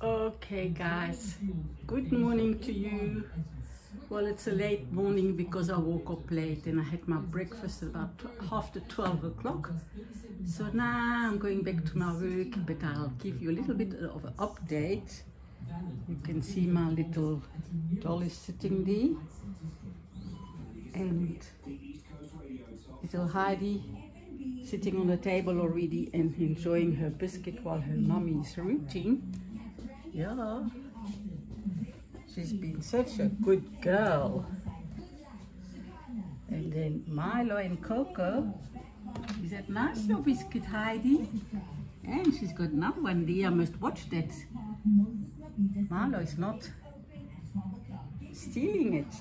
Okay guys, good morning to you. Well, it's a late morning because I woke up late and I had my breakfast about after 12 o'clock. So now I'm going back to my work, but I'll give you a little bit of an update. You can see my little doll is sitting there. And little Heidi sitting on the table already and enjoying her biscuit while her mommy is rooting. Yeah. She's been such a good girl. And then Milo and Coco. Is that nice, your biscuit, Heidi? And she's got another one there. I must watch that. Milo is not stealing it.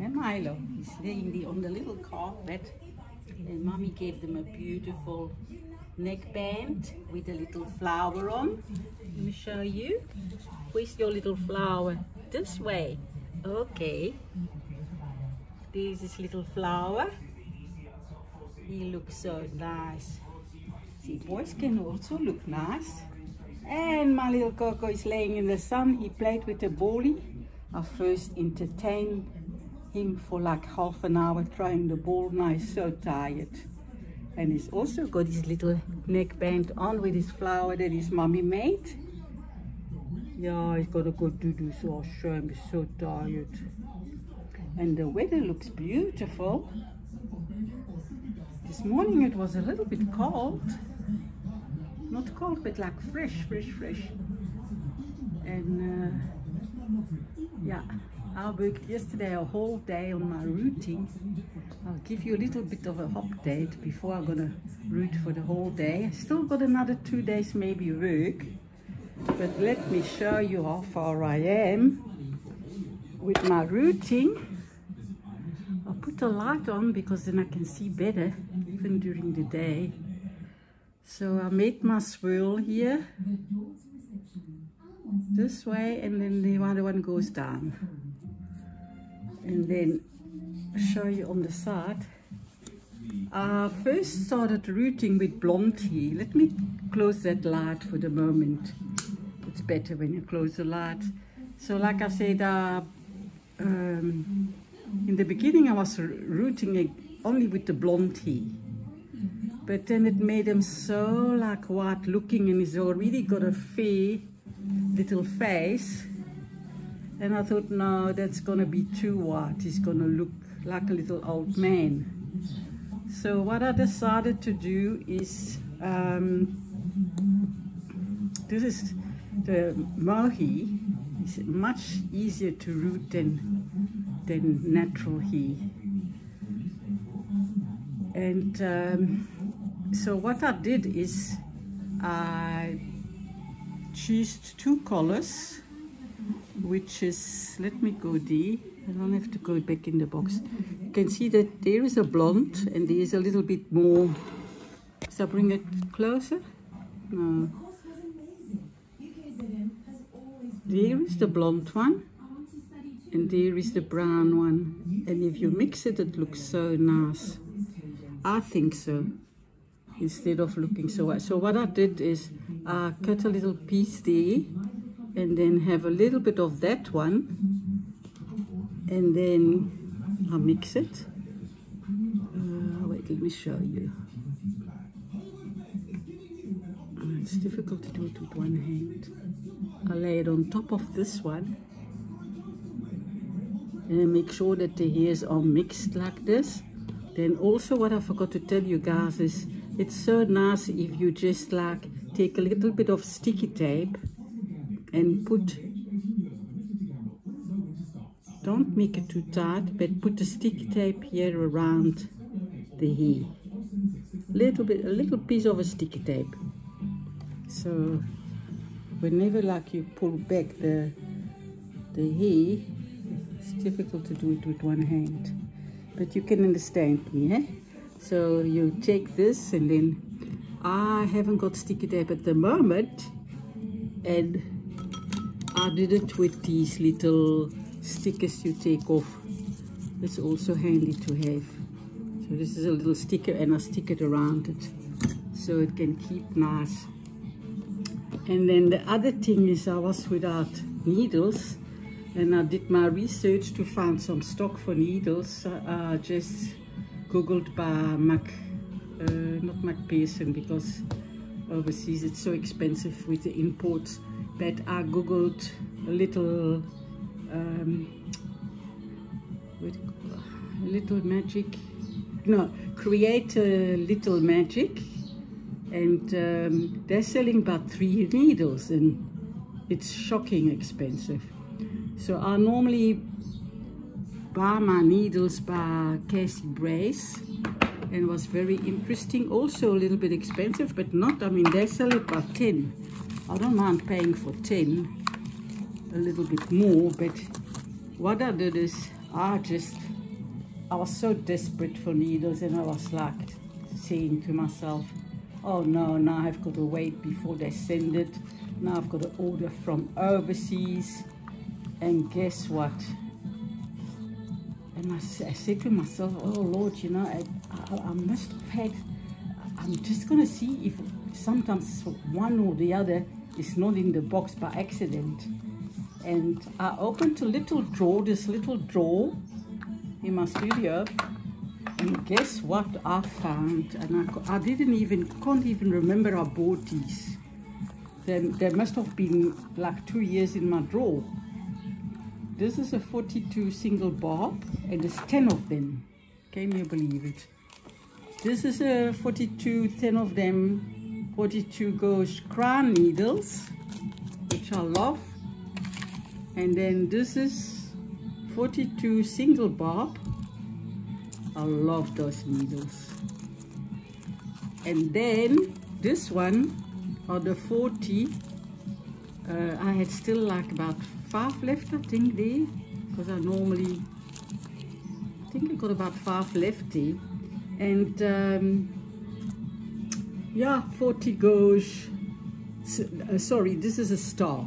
And Milo is laying there on the little car carpet. And mommy gave them a beautiful neckband with a little flower on. Let me show you. Where's your little flower? This way. Okay. There's this little flower. He looks so nice. See, boys can also look nice. And my little Coco is laying in the sun. He played with the bally. I first entertained him for like half an hour trying the ball. Now he's so tired. And he's also got his little neckband on with his flower that his mommy made. Yeah he's got to go to do so I'll show him he's so tired. And the weather looks beautiful. This morning it was a little bit cold. Not cold but like fresh fresh fresh. And uh, yeah I worked yesterday a whole day on my rooting. I'll give you a little bit of an update before I'm gonna root for the whole day. I still got another two days maybe work, but let me show you how far I am with my rooting. I'll put the light on because then I can see better even during the day. So I made my swirl here this way and then the other one goes down and then show you on the side. I first started rooting with blonde Blondie. Let me close that light for the moment. It's better when you close the light. So like I said, uh, um, in the beginning I was rooting only with the Blondie. But then it made him so like white looking and he's already got a fair little face and I thought, no, that's going to be too white. He's going to look like a little old man. So what I decided to do is, um, this is the mohair. It's much easier to root than, than natural he. And um, so what I did is I chose two colors which is, let me go D. I don't have to go back in the box. You can see that there is a blonde and there is a little bit more. So bring it closer. No. There is the blonde one and there is the brown one. And if you mix it, it looks so nice. I think so. Instead of looking so. So what I did is I cut a little piece there and then have a little bit of that one. And then I'll mix it. Uh, wait let me show you. Uh, it's difficult to do it with one hand. I lay it on top of this one. And make sure that the hairs are mixed like this. Then also what I forgot to tell you guys is it's so nice if you just like take a little bit of sticky tape and put don't make it too tight but put the sticky tape here around the hair little bit a little piece of a sticky tape. So whenever like you pull back the the hair it's difficult to do it with one hand. But you can understand me eh? so you take this and then I haven't got sticky tape at the moment and I did it with these little stickers you take off. It's also handy to have. So this is a little sticker and I stick it around it so it can keep nice. And then the other thing is I was without needles and I did my research to find some stock for needles. I just googled by Mac, uh, not Macpherson because overseas it's so expensive with the imports. But I googled a little, um, little magic, no, create a little magic and um, they're selling about three needles and it's shocking expensive. So I normally buy my needles by Casey Brace and was very interesting. Also a little bit expensive, but not, I mean, they sell it by 10. I don't mind paying for 10, a little bit more, but what I did is I just, I was so desperate for needles and I was like saying to myself, oh no, now I've got to wait before they send it. Now I've got to order from overseas. And guess what? And I, I said to myself, oh Lord, you know, I, I, I must have had, I'm just to see if sometimes one or the other is not in the box by accident. And I opened a little drawer, this little drawer in my studio. And guess what I found? And I, I didn't even, can't even remember I bought these. They, they must have been like two years in my drawer. This is a 42 single bar and there's 10 of them. Can you believe it? This is a 42, 10 of them, 42 gauge crown needles, which I love. And then this is 42 single barb. I love those needles. And then this one are the 40. Uh, I had still like about five left, I think, there. Because I normally, I think I got about five left there. And, um, yeah, 40 gauge. Uh, sorry, this is a star.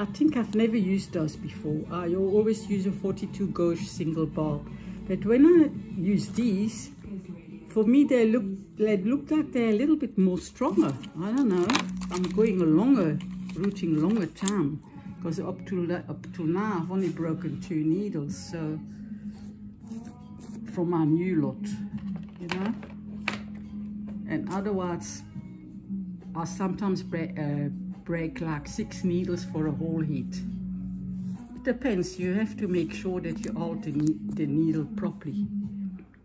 I think I've never used those before. I always use a 42 gauge single barb. But when I use these, for me they look they look like they're a little bit more stronger. I don't know. I'm going a longer rooting longer time because up to up to now I've only broken two needles so from my new lot you know and otherwise I sometimes break, uh, break like six needles for a whole heat. It depends. You have to make sure that you alter the needle properly.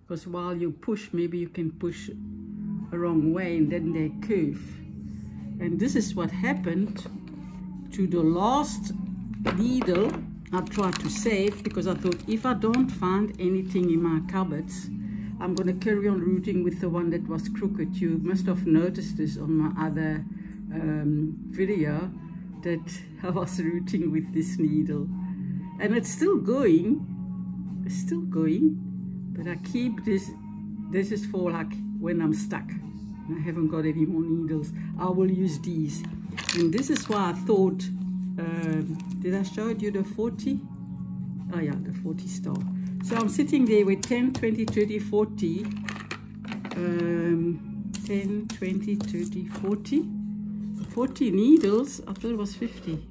Because while you push maybe you can push a wrong way and then they curve. And this is what happened to the last needle. I tried to save because I thought if I don't find anything in my cupboards I'm going to carry on rooting with the one that was crooked. You must have noticed this on my other um, video that I was rooting with this needle. And it's still going, it's still going, but I keep this, this is for like when I'm stuck. I haven't got any more needles. I will use these. And this is why I thought, um, did I show you the 40? Oh yeah, the 40 star. So I'm sitting there with 10, 20, 30, 40. Um, 10, 20, 30, 40. 40 needles. I thought it was 50.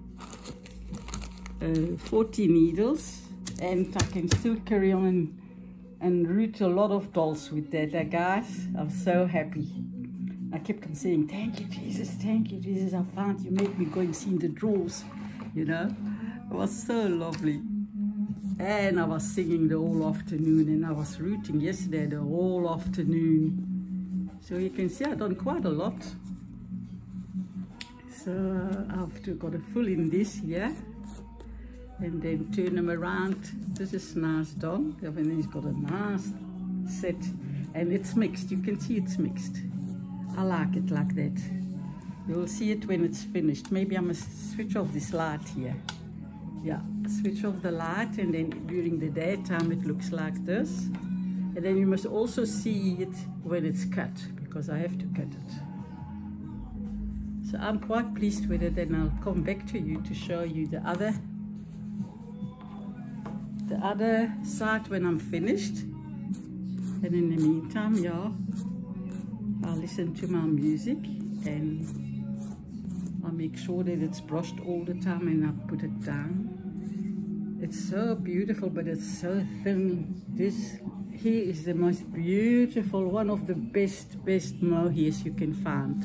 Uh, 40 needles. And I can still carry on and, and root a lot of dolls with that, uh, guys. I'm so happy. I kept on saying, thank you, Jesus, thank you, Jesus. I found you make me go and see the drawers, you know. It was so lovely. And I was singing the whole afternoon and I was rooting yesterday the whole afternoon. So you can see I've done quite a lot. So uh, I've got a full in this here. And then turn them around. This is nice done. He's got a nice set. And it's mixed. You can see it's mixed. I like it like that. You'll see it when it's finished. Maybe I must switch off this light here. Yeah, switch off the light and then during the daytime it looks like this. And then you must also see it when it's cut because I have to cut it. So I'm quite pleased with it and I'll come back to you to show you the other the other side when I'm finished. And in the meantime, yeah, I'll listen to my music and I make sure that it's brushed all the time and I put it down. It's so beautiful, but it's so thin. This here is the most beautiful, one of the best, best mohairs you can find.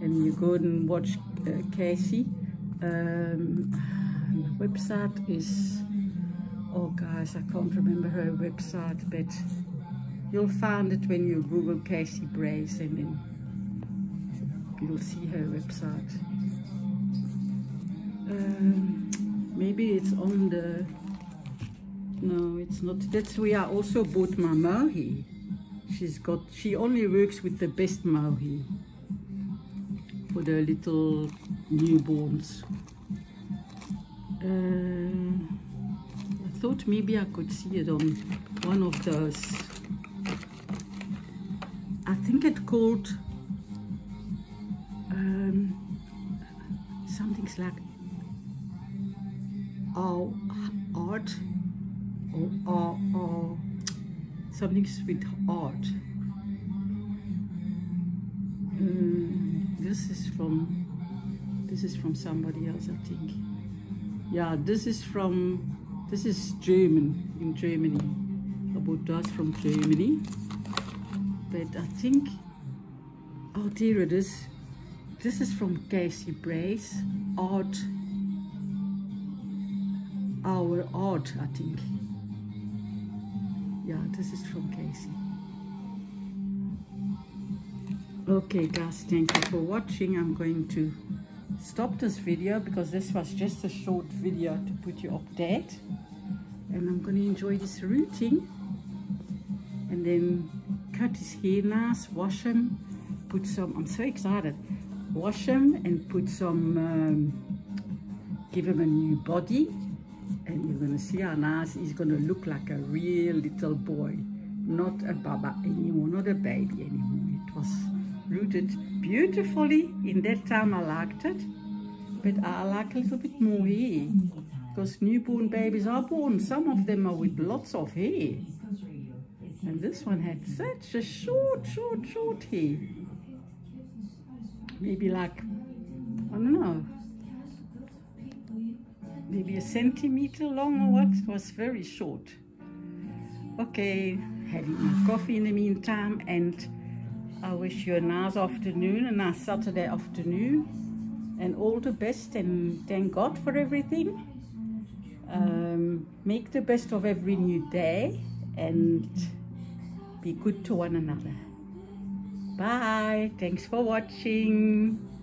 And you go and watch uh, Casey. Um, the website is, oh guys, I can't remember her website, but you'll find it when you Google Casey Brace and then you'll see her website. Um, maybe it's on the no it's not. That's where I also bought my mohair she's got she only works with the best mohair for the little newborns. Uh, I thought maybe I could see it on one of those. I think it called um, something's like oh art or, or, or something with art. Mm, this is from this is from somebody else, I think. Yeah, this is from this is German in Germany. About bought from Germany. But I think oh dear it is. This is from Casey Brace Art Our Art, I think. Yeah this is from Casey. Okay guys thank you for watching. I'm going to stop this video because this was just a short video to put you update and I'm going to enjoy this rooting and then cut his hair nice wash him put some I'm so excited. Wash him and put some um, give him a new body and you're going to see nice he's going to look like a real little boy not a baba anymore not a baby anymore. It was rooted beautifully in that time I liked it but I like a little bit more hair because newborn babies are born. Some of them are with lots of hair. And this one had such a short short short hair. Maybe like I don't know maybe a centimeter long or what. It was very short. Okay, having my coffee in the meantime and I wish you a nice afternoon, a nice Saturday afternoon and all the best and thank God for everything. Um, make the best of every new day and be good to one another. Bye. Thanks for watching.